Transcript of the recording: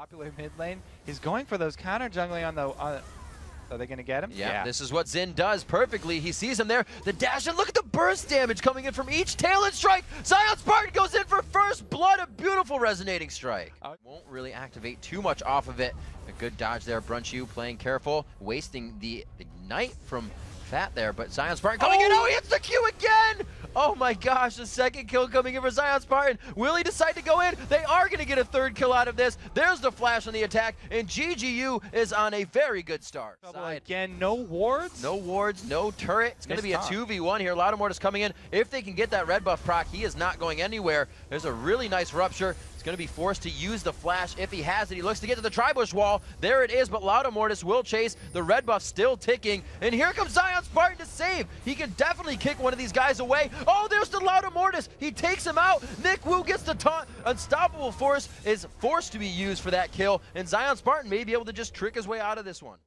popular mid lane. He's going for those counter jungling on the. On, are they going to get him? Yeah, this is what Zin does perfectly. He sees him there. The dash, and look at the burst damage coming in from each Talon strike. Zion Spartan goes in for first blood. A beautiful resonating strike. Uh, Won't really activate too much off of it. A good dodge there. Brunchu playing careful, wasting the ignite from Fat there, but Zion Spartan coming in. Oh! Oh, he hits the Q again! Oh my gosh, the second kill coming in for Zion Spartan. Will he decide to go in? They are going to get a third kill out of this. There's the flash on the attack, and GGU is on a very good start. Again, no wards. No wards, no turret. It's going to be a 2v1 here. Loudamort is coming in. If they can get that red buff proc, he is not going anywhere. There's a really nice rupture. He's going to be forced to use the flash if he has it. He looks to get to the Tribush wall. There it is, but Loudamortis will chase. The red buff still ticking. And here comes Zion Spartan to save. He can definitely kick one of these guys away. Oh, there's the Loudamortis. He takes him out. Nick Wu gets the taunt. Unstoppable Force is forced to be used for that kill. And Zion Spartan may be able to just trick his way out of this one.